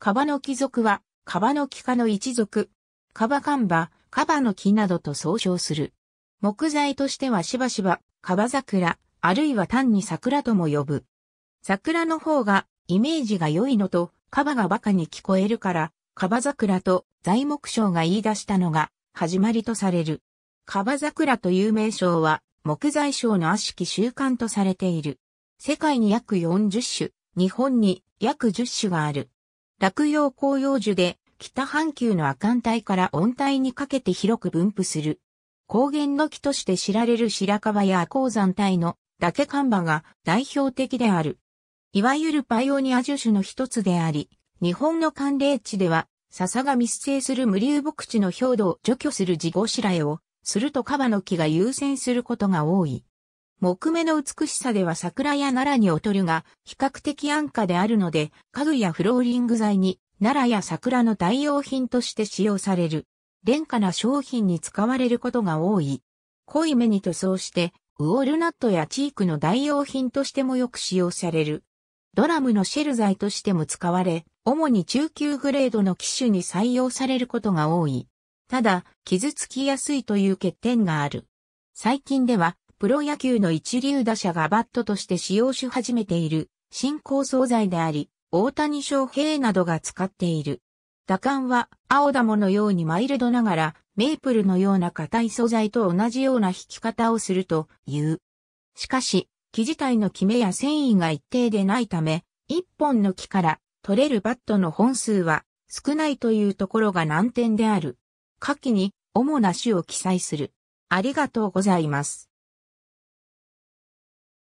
カバの木属は、カバの木科の一族。カバカンバ、カバの木などと総称する。木材としてはしばしば、カバ桜、あるいは単に桜とも呼ぶ。桜の方がイメージが良いのと、カバが馬鹿に聞こえるから、カバ桜と材木商が言い出したのが始まりとされる。カバ桜という名称は木材商の悪しき習慣とされている。世界に約40種、日本に約10種がある。落葉紅葉樹で北半球の亜寒帯から温帯にかけて広く分布する。高原の木として知られる白樺や鉱山帯のダケカンバが代表的である。いわゆるパイオニア樹種の一つであり、日本の寒冷地では、笹が密生する無流木地の氷土を除去する自後白絵を、するとカバの木が優先することが多い。木目の美しさでは桜や奈良に劣るが、比較的安価であるので、家具やフローリング材に奈良や桜の代用品として使用される。廉価な商品に使われることが多い。濃い目に塗装して、ウォールナットやチークの代用品としてもよく使用される。ドラムのシェル材としても使われ、主に中級グレードの機種に採用されることが多い。ただ、傷つきやすいという欠点がある。最近では、プロ野球の一流打者がバットとして使用し始めている新構想材であり、大谷翔平などが使っている。打感は青ダモのようにマイルドながらメープルのような硬い素材と同じような弾き方をするという。しかし、木自体のキメや繊維が一定でないため、一本の木から取れるバットの本数は少ないというところが難点である。下記に主な種を記載する。ありがとうございます。